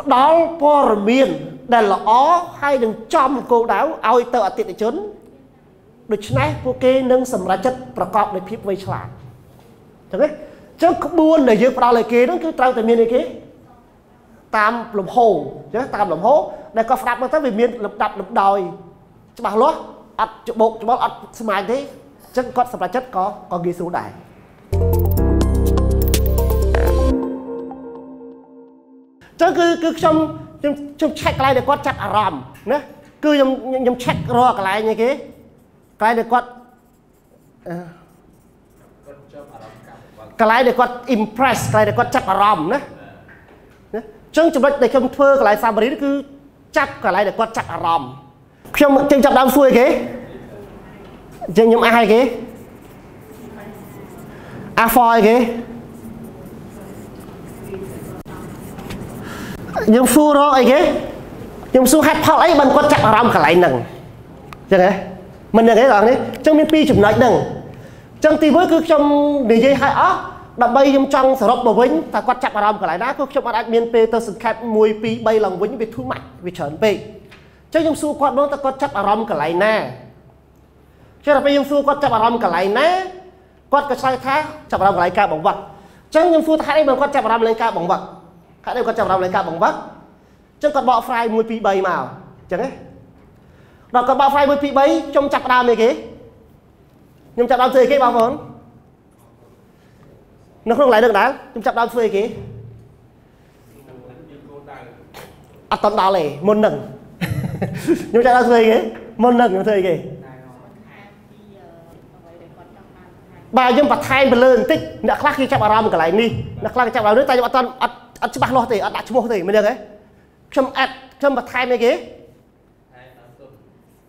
ផ្ដល់ព័ត៌មានដែលល្អហើយនឹងចំគោលដៅឲ្យទៅអតិថិជនដូច្នេះពួកគេនឹងសម្រេចចិត្តប្រកបដោយភាពវៃឆ្លាតចឹងទេចឹងក្បួនដែលយើងផ្ដល់ឲ្យគេហ្នឹងគឺត្រូវតែមានអីគេតាមលំហចឹងតាមលំហដែលគាត់ស្ដាប់មកទៅវាមានលំដាប់លំដោយច្បាស់លាស់អត់ច្បោកច្បល់អត់ស្មាញទេចឹងគាត់សម្រេចចិត្តក៏ក៏ងាយស្រួលដែរ ចឹងគឺគឺខ្ញុំខ្ញុំខ្ញុំ check កន្លែងដែលគាត់ចាប់អារម្មណ៍ណាគឺខ្ញុំខ្ញុំ check រាល់កន្លែងនេះគេកន្លែងដែលគាត់កន្លែងដែលគាត់ impress កន្លែងដែលគាត់ចាប់អារម្មណ៍ណាណាចឹងចំណុចដែលខ្ញុំធ្វើកន្លែង summary គឺចាប់កន្លែងដែលគាត់ចាប់អារម្មណ៍ខ្ញុំចឹងចាប់ដើមសួរគេចឹងខ្ញុំអះឲ្យគេអះ for ឲ្យគេ ខ្ញុំសួររកអីគេខ្ញុំសួរហេតុផលអីបានគាត់ចាប់អារម្មណ៍កន្លែងហ្នឹងចឹងហ៎មិនហ្នឹងទេបងនេះចឹងមានពីរចំណុចហ្នឹងចឹងទីមួយគឺខ្ញុំនិយាយឲ្យអស់ដើម្បីខ្ញុំចង់សរុបមកវិញថាគាត់ចាប់អារម្មណ៍កន្លែងណាគឺខ្ញុំអាចមានពេលទៅសង្ខេប1 2 3ឡើងវិញវា too much វាច្រើនពេកចឹងខ្ញុំសួរគាត់មកតើគាត់ចាប់អារម្មណ៍កន្លែងណាចឹងដល់ពេលខ្ញុំសួរគាត់ចាប់អារម្មណ៍កន្លែងណាគាត់ក៏ឆ្លើយថាចាប់អារម្មណ៍កន្លែងការបង្វឹកចឹងខ្ញុំសួរថាហេតុអីបើគាត់ចាប់អារម្មណ៍លើការបង្វឹក ហេតុអីគាត់ចាប់អារម្មណ៍លើការបង្វឹកចឹងគាត់បក fry 1 2 3មកចឹងណាដល់គាត់បក fry 1 2 3ខ្ញុំចាប់ដើមអីគេខ្ញុំចាប់ដើមធ្វើអីគេបងប្អូននៅក្នុងកន្លែងនឹងដែរខ្ញុំចាប់ដើមធ្វើអីគេអត់តន់ដល់ទេមុននឹងខ្ញុំចាប់ដើមធ្វើអីគេមុននឹងខ្ញុំធ្វើអីគេបាទខ្ញុំបន្ថែមទៅលើបន្តិចអ្នកខ្លះគេចាប់អារម្មណ៍កន្លែងនេះអ្នកខ្លះគេចាប់អារម្មណ៍នេះតែខ្ញុំអត់តន់អត់ អត់ច្បាស់លាស់ទេអត់ដាក់ឈ្មោះទេមិនដឹងទេខ្ញុំអេតខ្ញុំបន្ថែមអីគេ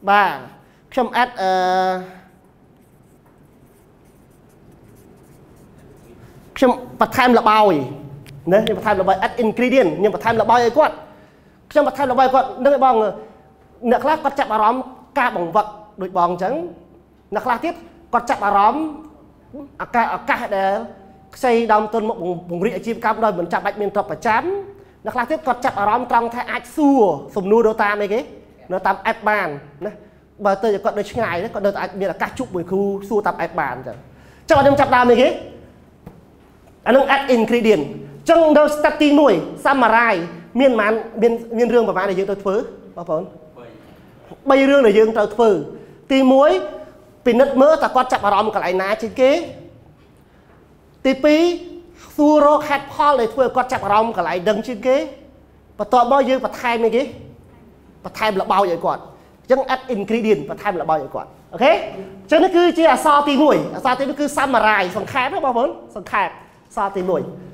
បាទខ្ញុំអេតអឺខ្ញុំបន្ថែមលបាយណាខ្ញុំបន្ថែមលបាយ add ingredient ខ្ញុំបន្ថែមលបាយឲ្យគាត់ខ្ញុំបន្ថែមលបាយគាត់នឹងបងអ្នកខ្លះគាត់ចាប់អារម្មណ៍ការបង្វឹកដូចបងអញ្ចឹងអ្នកខ្លះទៀតគាត់ចាប់អារម្មណ៍អាកាសអាកាសដែល ខ្ចីដើមទុនមកពង្រីកអាជីវកម្មដោយមិនចាំបាច់មានទ្រព្យប្រចាំអ្នកខ្លះទៀតគាត់ចាប់អារម្មណ៍ត្រង់ថាអាចសួរសំណួរទៅតាមអីគេនៅតាម app បានណាបើទៅគាត់នៅឆ្ងាយគាត់នៅតែអាចមានឱកាសជួបមួយគ្រូសួរតាម app បានអញ្ចឹងចុះខ្ញុំចាប់ដើមអីគេអានឹង add ingredient អញ្ចឹងនៅ step ទី1 summarize មានប្រហែលមានមានរឿងប្រហែលដែលយើងត្រូវធ្វើបងប្អូន3 3រឿងដែលយើងត្រូវធ្វើ ទី1ពិនិត្យមើលតើគាត់ចាប់អារម្មណ៍កន្លែងណាជាងគេ ទី2សួររកហេតុផលដែលធ្វើឲ្យគាត់ចាប់អារម្មណ៍កន្លែងដឹងជាងគេបន្ទាប់មកយើងបន្ថែមអីគេបន្ថែមលបោចឲ្យគាត់អញ្ចឹង add ingredient បន្ថែមលបោចឲ្យគាត់អូខេអញ្ចឹងនេះគឺជាអក្សរទី1អក្សរទី1គឺ summarize សង្ខេបណាបងប្អូនសង្ខេបអក្សរទី1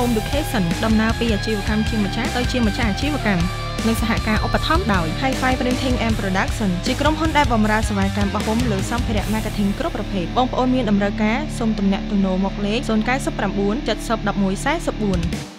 Home Education ដំណើរពីអាជីវកម្មជាម្ចាស់ទៅជាម្ចាស់អាជីវកម្មនិងសហការឧបត្ថម្ភដោយ Hi-Fi Printing and Production ជាក្រុមហ៊ុនដែលបម្រើសេវាកម្មបោះពុម្ពលើសម្ភារៈ marketing គ្រប់ប្រភេទបងប្អូនមានតម្រូវការសូមទំនាក់ទំនងមកលេខ099 70 11 44